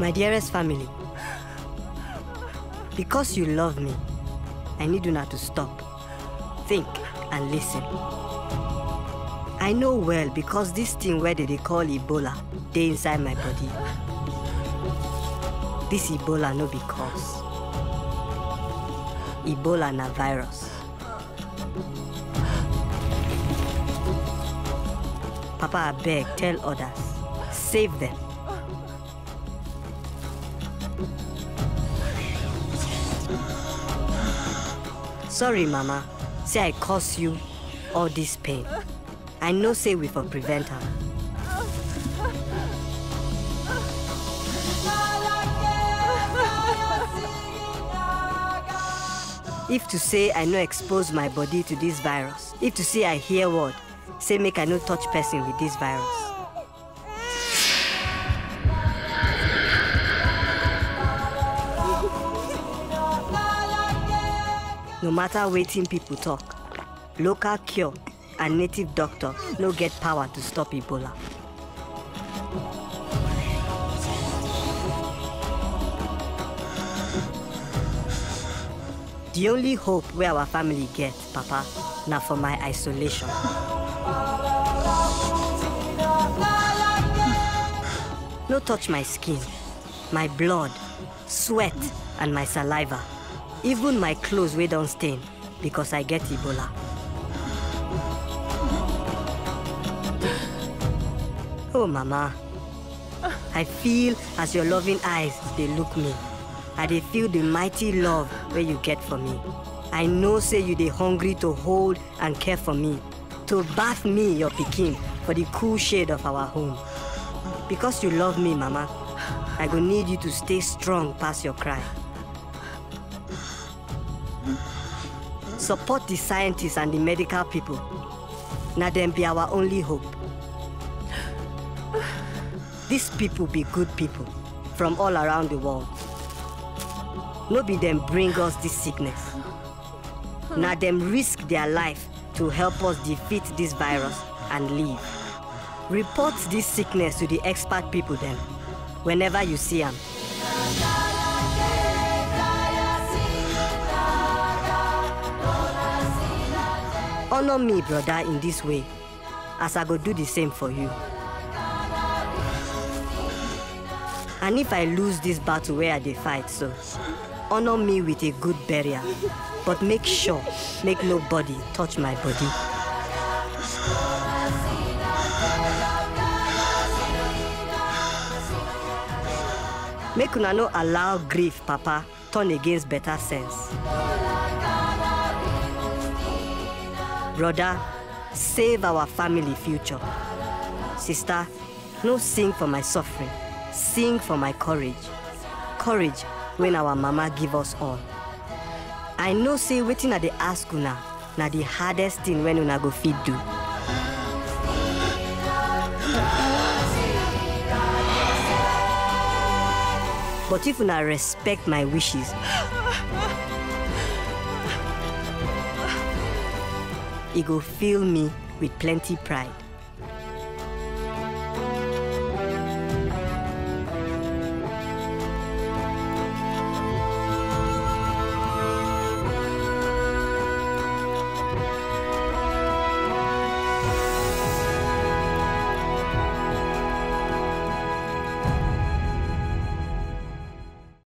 My dearest family, because you love me, I need you now to stop, think, and listen. I know well because this thing where they, call Ebola, they inside my body. This Ebola no cause. Ebola na virus. Papa, I beg, tell others. Save them. Sorry, Mama. Say I cause you all this pain. I know say we for prevent her. If to say I no expose my body to this virus, if to say I hear word, say make I no touch person with this virus. No matter waiting people talk, local cure and native doctor no get power to stop Ebola. The only hope where our family get, Papa, now for my isolation. No touch my skin, my blood, sweat, and my saliva. Even my clothes wey don stain because I get Ebola. Oh, Mama. I feel as your loving eyes they look me. I dey feel the mighty love where you get for me. I know say you dey hungry to hold and care for me, to bath me, your pikin, for the cool shade of our home. Because you love me, Mama, I go need you to stay strong past your cry. Support the scientists and the medical people. Na them be our only hope. These people be good people from all around the world. No be them bring us this sickness. Na them risk their life to help us defeat this virus and live. Report this sickness to the expert people then, whenever you see them. Honor me, brother, in this way, as I go do the same for you. And if I lose this battle where I fight, so honor me with a good burial. But make sure, make nobody touch my body. Make una no allow grief, Papa, turn against better sense. Brother, save our family future. Sister, no sing for my suffering, sing for my courage. Courage when our mama give us all. I know say wetin I dey ask una na the hardest thing when una go fit do. But if una respect my wishes, e go fill me with plenty pride.